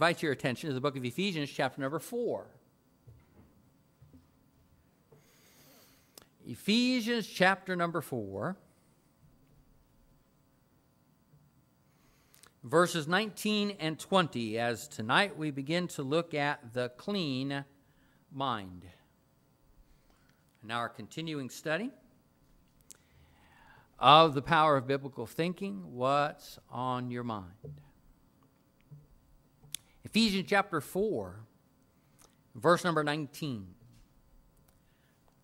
invite your attention to the book of Ephesians, chapter number 4. Ephesians, chapter number 4. verses 19 and 20, as tonight we begin to look at the clean mind. In our continuing study of the power of biblical thinking, what's on your mind? Ephesians chapter 4, verse number 19.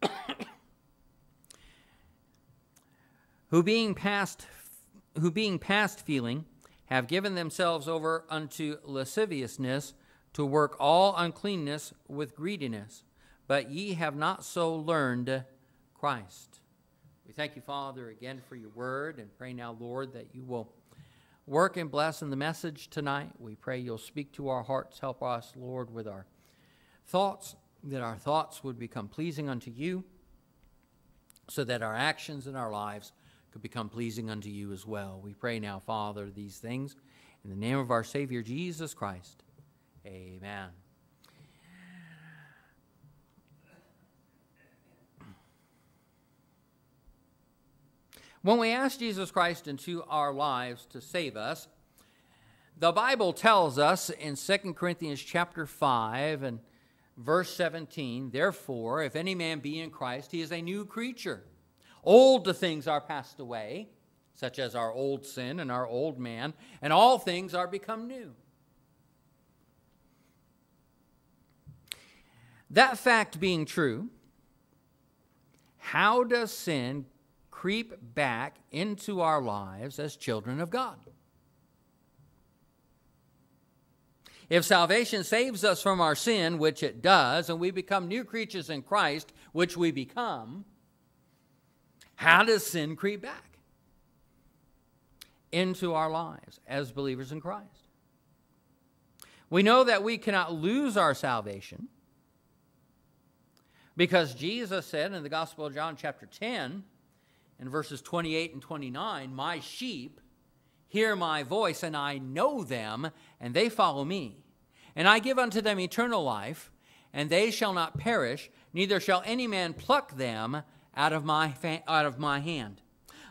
who being past who being past feeling have given themselves over unto lasciviousness to work all uncleanness with greediness. But ye have not so learned Christ. We thank you, Father, again for your word and pray now, Lord, that you will work and bless in the message tonight. We pray you'll speak to our hearts. Help us, Lord, with our thoughts, that our thoughts would become pleasing unto you, so that our actions and our lives could become pleasing unto you as well. We pray now, Father, these things in the name of our Savior Jesus Christ. Amen. When we ask Jesus Christ into our lives to save us, the Bible tells us in 2 Corinthians chapter 5 and verse 17, therefore, if any man be in Christ, he is a new creature. Old things are passed away, such as our old sin and our old man, and all things are become new. That fact being true, how does sin creep back into our lives as children of God? If salvation saves us from our sin, which it does, and we become new creatures in Christ, which we become, how does sin creep back into our lives as believers in Christ? We know that we cannot lose our salvation because Jesus said in the Gospel of John, chapter 10, in verses 28 and 29, My sheep hear my voice, and I know them, and they follow me. And I give unto them eternal life, and they shall not perish, neither shall any man pluck them out of my, fa- out of my hand.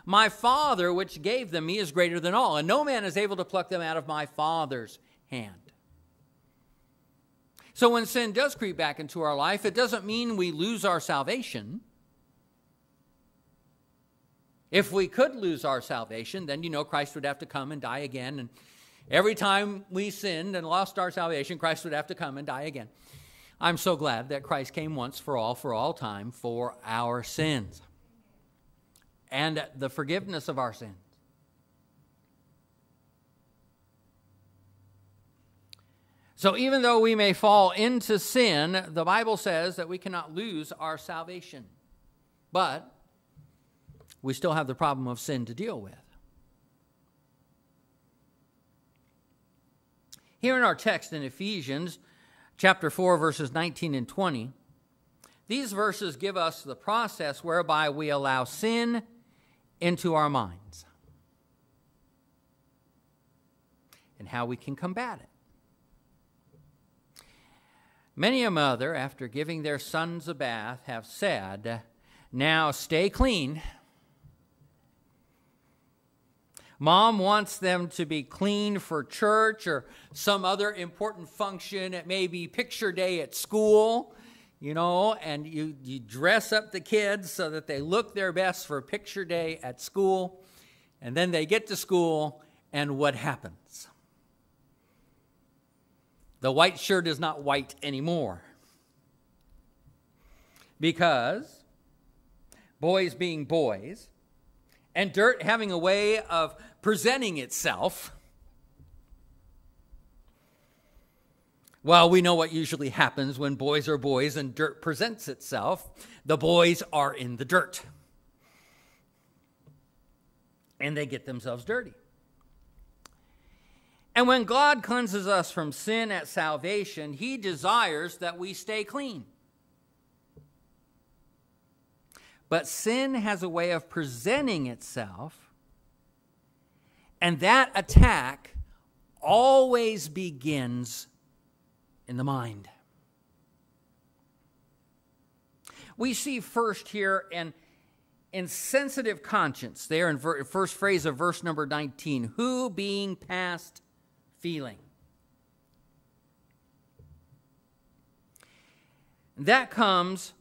My Father, which gave them me, is greater than all, and no man is able to pluck them out of my Father's hand. So when sin does creep back into our life, it doesn't mean we lose our salvation. If we could lose our salvation, then you know Christ would have to come and die again. And every time we sinned and lost our salvation, Christ would have to come and die again. I'm so glad that Christ came once for all, for all time, for our sins and the forgiveness of our sins. So, even though we may fall into sin, the Bible says that we cannot lose our salvation. But we still have the problem of sin to deal with. Here in our text in Ephesians, chapter 4, verses 19 and 20, these verses give us the process whereby we allow sin into our minds and how we can combat it. Many a mother, after giving their sons a bath, have said, Now stay clean Mom wants them to be clean for church or some other important function. It may be picture day at school, you know, and you, you dress up the kids so that they look their best for picture day at school. And then they get to school, and what happens? The white shirt is not white anymore. Because boys being boys, and dirt having a way of presenting itself. Well, we know what usually happens when boys are boys and dirt presents itself. The boys are in the dirt. And they get themselves dirty. And when God cleanses us from sin at salvation, He desires that we stay clean. But sin has a way of presenting itself, and that attack always begins in the mind. We see first here an insensitive conscience, there in ver- first phrase of verse number 19, who being past feeling. That comes,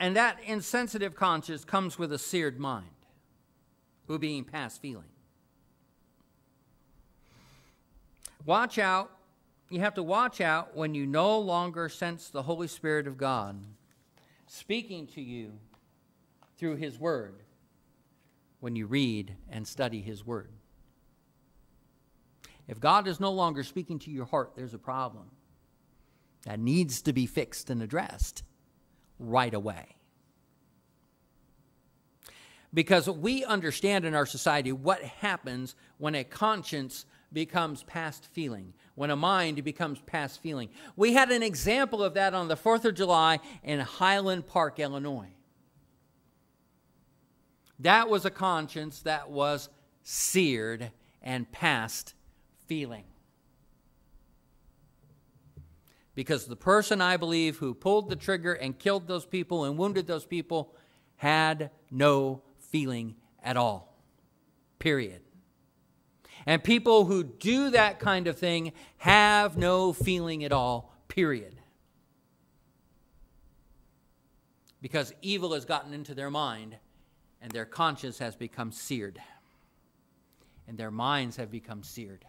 and that insensitive conscience comes with a seared mind, who being past feeling. Watch out. You have to watch out when you no longer sense the Holy Spirit of God speaking to you through His Word when you read and study His Word. If God is no longer speaking to your heart, there's a problem that needs to be fixed and addressed right away. Because we understand in our society what happens when a conscience becomes past feeling, when a mind becomes past feeling. We had an example of that on the 4th of July in Highland Park, Illinois. That was a conscience that was seared and past feeling. Because the person, I believe, who pulled the trigger and killed those people and wounded those people had no feeling at all. Period. And people who do that kind of thing have no feeling at all, period. Because evil has gotten into their mind and their conscience has become seared. And their minds have become seared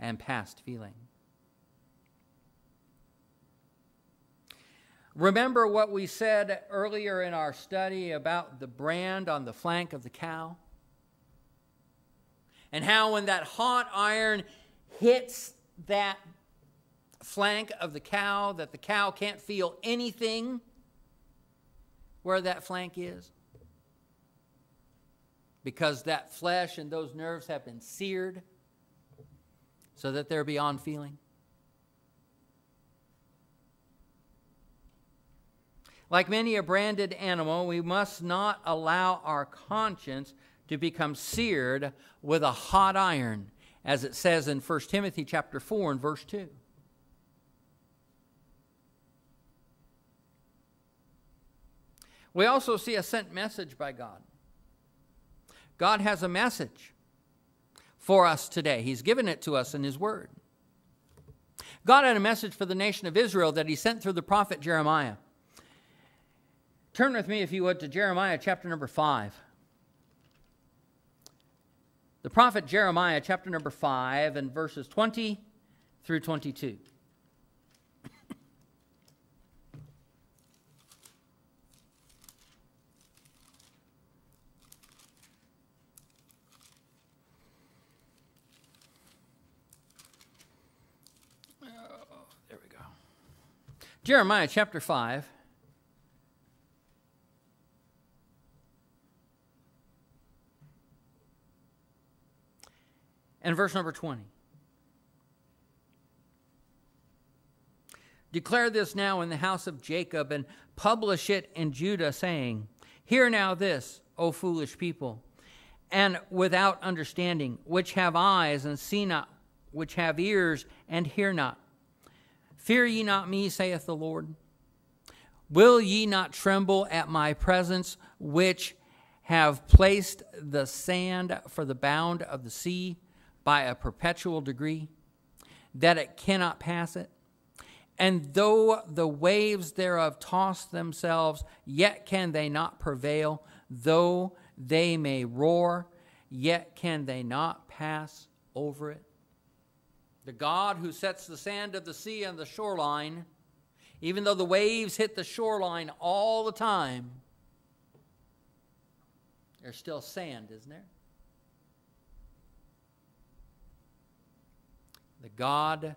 and past feeling. Remember what we said earlier in our study about the brand on the flank of the cow? And how, when that hot iron hits that flank of the cow, that the cow can't feel anything where that flank is? Because that flesh and those nerves have been seared so that they're beyond feeling. Like many a branded animal, we must not allow our conscience to become seared with a hot iron, as it says in 1 Timothy chapter 4 and verse 2. We also see a sent message by God. God has a message for us today. He's given it to us in His Word. God had a message for the nation of Israel that He sent through the prophet Jeremiah. Turn with me, if you would, to Jeremiah chapter number 5. The prophet Jeremiah, chapter number 5, and verses 20 through 22. there we go. Jeremiah chapter 5 and verse number 20. Declare this now in the house of Jacob and publish it in Judah, saying, Hear now this, O foolish people, and without understanding, which have eyes and see not, which have ears and hear not. Fear ye not me, saith the Lord. Will ye not tremble at my presence, which have placed the sand for the bound of the sea? By a perpetual degree, that it cannot pass it. And though the waves thereof toss themselves, yet can they not prevail. Though they may roar, yet can they not pass over it. The God who sets the sand of the sea on the shoreline, even though the waves hit the shoreline all the time, there's still sand, isn't there? The God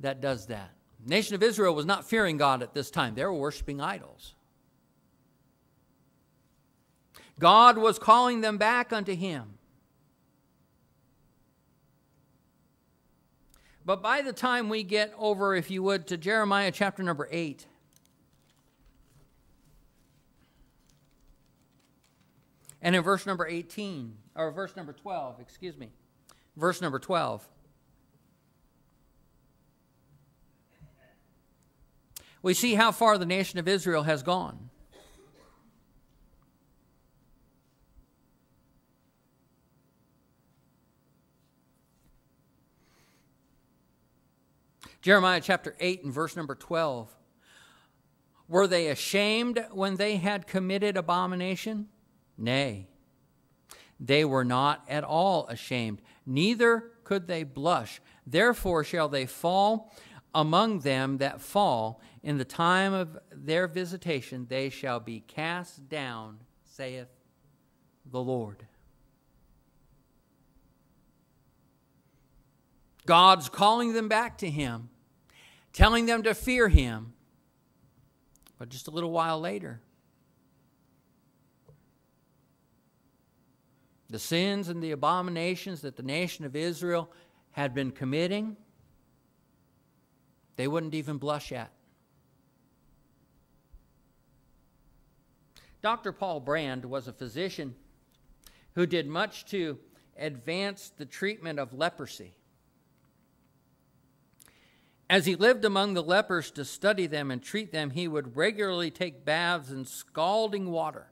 that does that. The nation of Israel was not fearing God at this time, they were worshiping idols. God was calling them back unto Him. But by the time we get over, if you would, to Jeremiah chapter number 8, and in verse number 18, or verse number 12, excuse me, verse number 12. We see how far the nation of Israel has gone. Jeremiah chapter 8 and verse number 12. Were they ashamed when they had committed abomination? Nay, they were not at all ashamed, neither could they blush. Therefore shall they fall among them that fall. In the time of their visitation, they shall be cast down, saith the Lord. God's calling them back to Him, telling them to fear Him. But just a little while later, the sins and the abominations that the nation of Israel had been committing, they wouldn't even blush at. Dr. Paul Brand was a physician who did much to advance the treatment of leprosy. As he lived among the lepers to study them and treat them, he would regularly take baths in scalding water.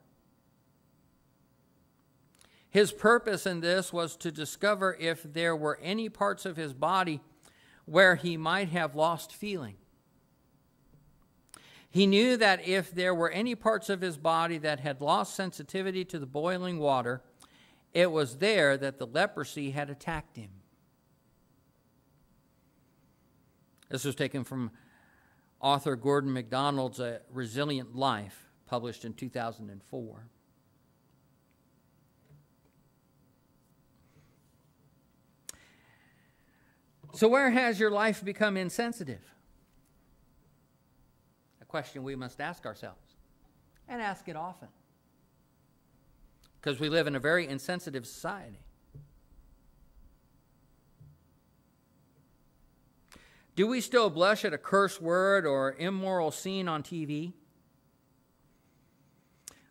His purpose in this was to discover if there were any parts of his body where he might have lost feeling. He knew that if there were any parts of his body that had lost sensitivity to the boiling water, it was there that the leprosy had attacked him. This was taken from author Gordon MacDonald's A Resilient Life, published in 2004. So, where has your life become insensitive? Question we must ask ourselves and ask it often. Because we live in a very insensitive society. Do we still blush at a curse word or immoral scene on TV?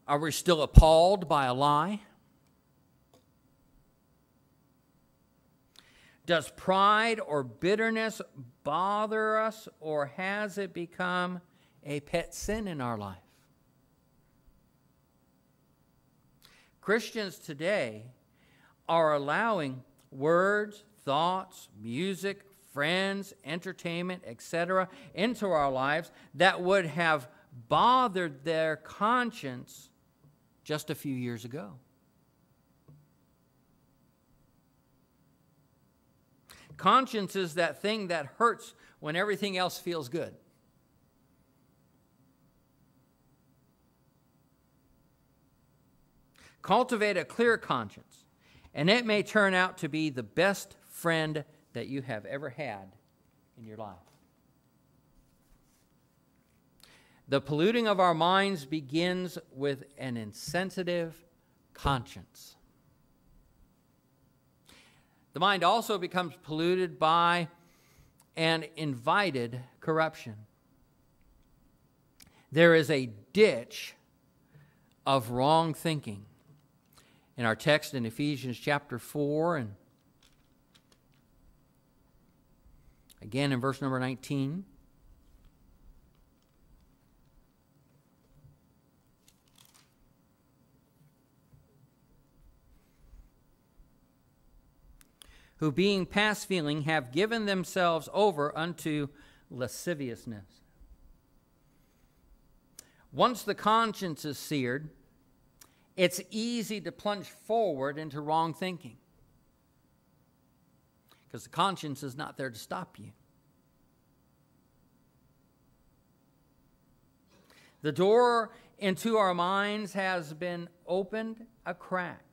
Are we still appalled by a lie? Does pride or bitterness bother us, or has it become a pet sin in our life? Christians today are allowing words, thoughts, music, friends, entertainment, etc., into our lives that would have bothered their conscience just a few years ago. Conscience is that thing that hurts when everything else feels good. Cultivate a clear conscience, and it may turn out to be the best friend that you have ever had in your life. The polluting of our minds begins with an insensitive conscience. The mind also becomes polluted by an invited corruption. There is a ditch of wrong thinking. In our text in Ephesians chapter 4 and again in verse number 19. who being past feeling have given themselves over unto lasciviousness. Once the conscience is seared, it's easy to plunge forward into wrong thinking because the conscience is not there to stop you. The door into our minds has been opened a crack.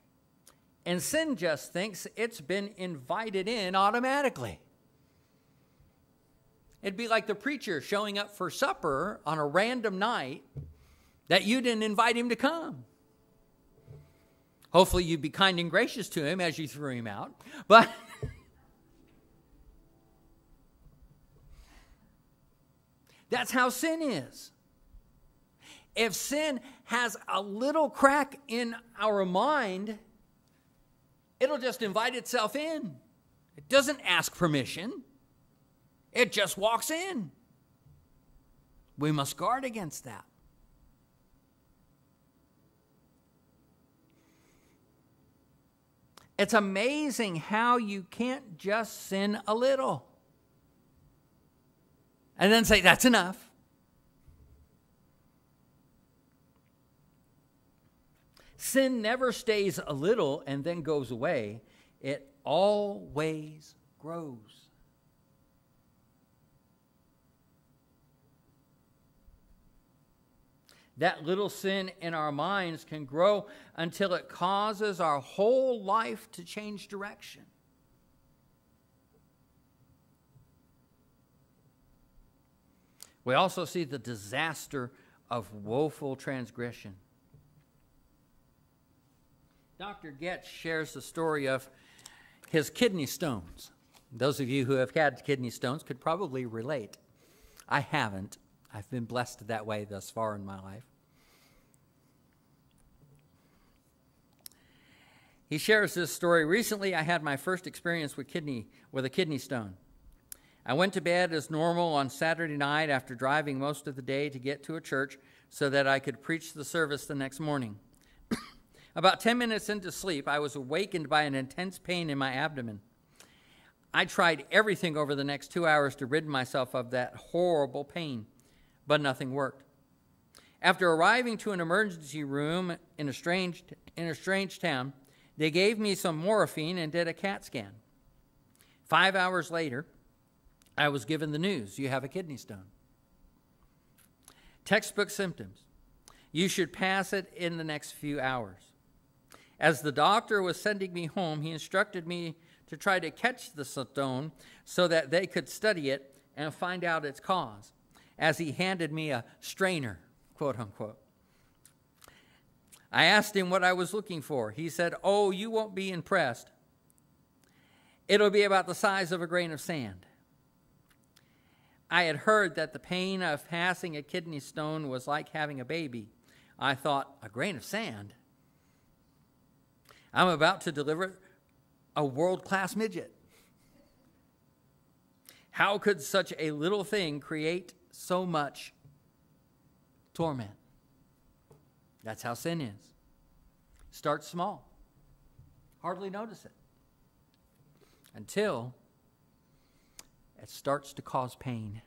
And sin just thinks it's been invited in automatically. It'd be like the preacher showing up for supper on a random night that you didn't invite him to come. Hopefully, you'd be kind and gracious to him as you threw him out. But that's how sin is. If sin has a little crack in our mind, it'll just invite itself in. It doesn't ask permission, it just walks in. We must guard against that. It's amazing how you can't just sin a little and then say, that's enough. Sin never stays a little and then goes away, it always grows. That little sin in our minds can grow until it causes our whole life to change direction. We also see the disaster of woeful transgression. Dr. Getz shares the story of his kidney stones. Those of you who have had kidney stones could probably relate. I haven't. I've been blessed that way thus far in my life. He shares this story. Recently, I had my first experience with kidney with a kidney stone. I went to bed as normal on Saturday night after driving most of the day to get to a church so that I could preach the service the next morning. About 10 minutes into sleep, I was awakened by an intense pain in my abdomen. I tried everything over the next two hours to rid myself of that horrible pain, but nothing worked. After arriving to an emergency room in a strange, in a strange town, they gave me some morphine and did a CAT scan. Five hours later, I was given the news you have a kidney stone. Textbook symptoms. You should pass it in the next few hours. As the doctor was sending me home, he instructed me to try to catch the stone so that they could study it and find out its cause, as he handed me a strainer, quote unquote. I asked him what I was looking for. He said, Oh, you won't be impressed. It'll be about the size of a grain of sand. I had heard that the pain of passing a kidney stone was like having a baby. I thought, a grain of sand? I'm about to deliver a world class midget. How could such a little thing create so much torment? That's how sin is. Start small, hardly notice it until it starts to cause pain.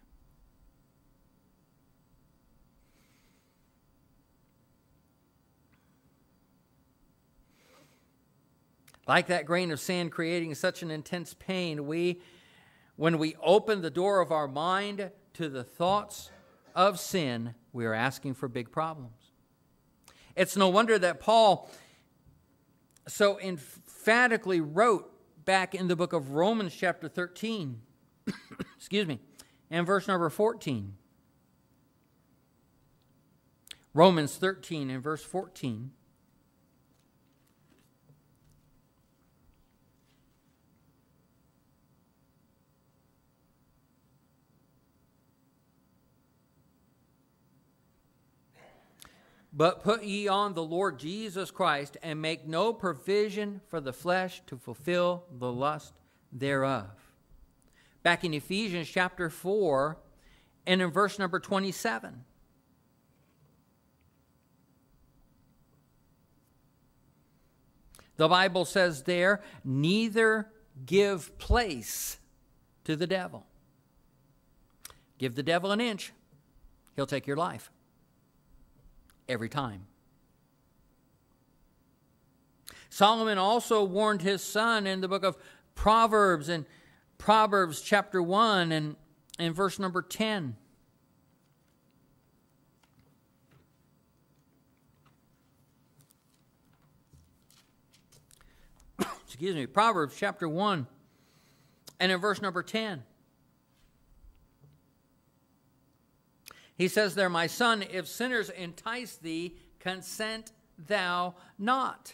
Like that grain of sand creating such an intense pain, we, when we open the door of our mind to the thoughts of sin, we are asking for big problems. It's no wonder that Paul so emphatically wrote back in the book of Romans, chapter 13 excuse me, and verse number 14. Romans 13 and verse 14. But put ye on the Lord Jesus Christ, and make no provision for the flesh to fulfill the lust thereof back in Ephesians chapter 4 and in verse number 27. The Bible says there, neither give place to the devil. Give the devil an inch, he'll take your life. Every time. Solomon also warned his son in the book of Proverbs and Proverbs chapter 1 and, and verse number 10. Excuse me, Proverbs chapter 1 and in verse number 10. He says there, My son, if sinners entice thee, consent thou not.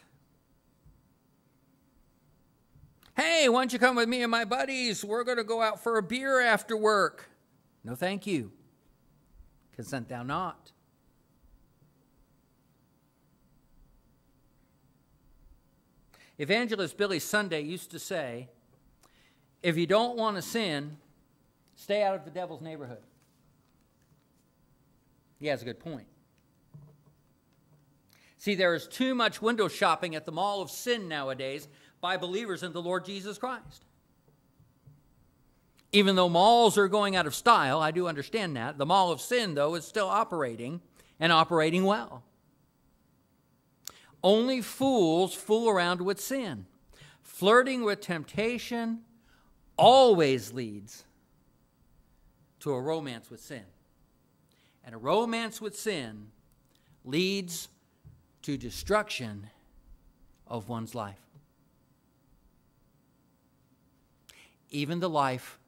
Hey, why don't you come with me and my buddies? We're going to go out for a beer after work. No, thank you. Consent thou not. Evangelist Billy Sunday used to say, if you don't want to sin, stay out of the devil's neighborhood. He has a good point. See, there is too much window shopping at the mall of sin nowadays by believers in the Lord Jesus Christ. Even though malls are going out of style, I do understand that. The mall of sin, though, is still operating and operating well. Only fools fool around with sin. Flirting with temptation always leads to a romance with sin. And a romance with sin leads to destruction of one's life. Even the life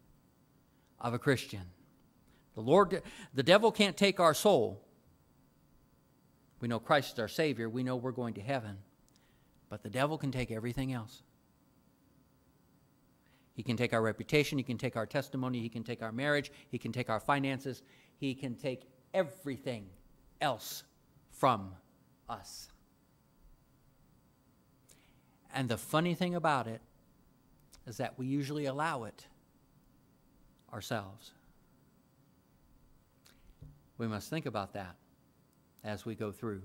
of a Christian. The Lord the devil can't take our soul. We know Christ is our savior. We know we're going to heaven. But the devil can take everything else. He can take our reputation, he can take our testimony, he can take our marriage, he can take our finances, he can take everything else from us. And the funny thing about it is that we usually allow it ourselves. We must think about that as we go through.